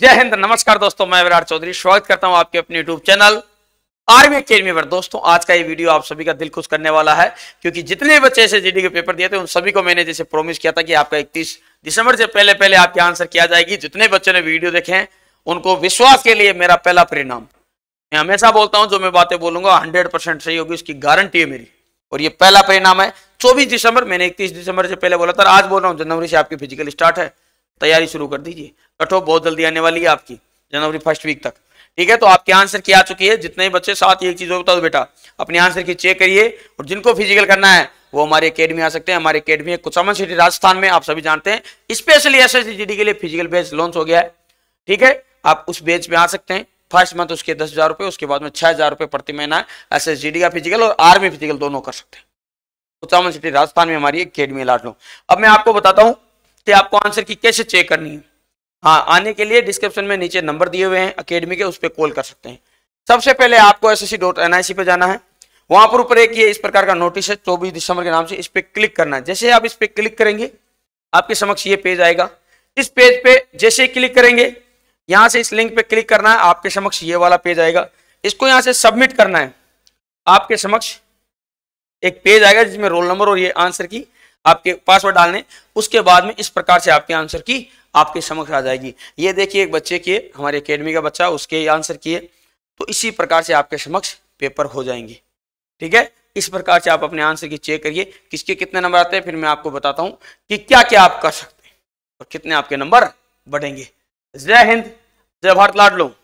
जय हिंद, नमस्कार दोस्तों, मैं विराट चौधरी, स्वागत करता हूँ आपके अपने यूट्यूब चैनल आर्मी अकेडमी पर। दोस्तों, आज का ये वीडियो आप सभी का दिल खुश करने वाला है, क्योंकि जितने बच्चे ऐसे जीडी के पेपर दिए थे, उन सभी को मैंने जैसे प्रोमिस किया था कि आपका 31 दिसंबर से पहले पहले आपके आंसर किया जाएगी। जितने बच्चों ने वीडियो देखे उनको विश्वास के लिए मेरा पहला परिणाम। मैं हमेशा बोलता हूँ, जो मैं बातें बोलूँगा हंड्रेड सही होगी, उसकी गारंटी है मेरी। और ये पहला परिणाम है, चौबीस दिसंबर, मैंने इकतीस दिसंबर से पहले बोला था आज बोल रहा हूँ, जनवरी से आपकी फ़िज़िकल स्टार्ट है। तैयारी शुरू कर दीजिए। कट ऑफ़ बहुत जल्दी आने वाली है आपकी, जनवरी फ़र्स्ट वीक तक। ठीक है तो आपके आंसर की आ चुकी है। जितने बच्चे साथ एक चीज़ बता दो बेटा, अपने आंसर की चेक करिए और जिनको फ़िज़िकल करना है, वो हमारे अकेडमी आ सकते हैं। हमारी अकेडमी है कुचामन सिटी राजस्थान में, आप सभी जानते हैं। स्पेशली एस एस के लिए फ़िज़िकल बेच लॉन्च हो गया है। ठीक है, आप उस बेच में आ सकते हैं। फ़र्स्ट मंथ उसके दस हज़ार रुपए, उसके बाद में छह हज़ार रुपए प्रति महीना एस एस का फ़िज़िकल और आर्मी फ़िज़िकल दोनों कर सकते हैं। कुचामन सिटी राजस्थान में हमारी अकेडमी लाट लो अब मैं आपको बताता हूँ कि आपको आंसर की कैसे चेक करनी है? हाँ आने के लिए डिस्क्रिप्शन में नीचे नंबर दिए हुए हैं अकेडमी के, उस पर कॉल कर सकते हैं। सबसे पहले आपको एस एस पे जाना है। वहाँ पर ऊपर एक ये इस प्रकार का नोटिस है, चौबीस दिसंबर के नाम से इस पर क्लिक करना है। जैसे आप इस पर क्लिक करेंगे, आपके समक्ष ये पेज आएगा। इस पेज पे जैसे ही क्लिक करेंगे, यहाँ से इस लिंक पे क्लिक करना है, आपके समक्ष ये वाला पेज आएगा। इसको यहाँ से सबमिट करना है। आपके समक्ष एक पेज आएगा जिसमें रोल नंबर और ये आंसर की आपके पासवर्ड डालने, उसके बाद में इस प्रकार से आपके आंसर की आपके समक्ष आ जाएगी। ये देखिए एक बच्चे की, हमारे अकेडमी का बच्चा, उसके आंसर किए तो इसी प्रकार से आपके समक्ष पेपर हो जाएँगे। ठीक है? इस प्रकार से आप अपने आंसर की चेक करिए, किसके कितने नंबर आते हैं, फिर मैं आपको बताता हूँ कि क्या क्या आप कर सकते हैं और कितने आपके नंबर बढ़ेंगे। जय हिंद, जय भारत लाड लो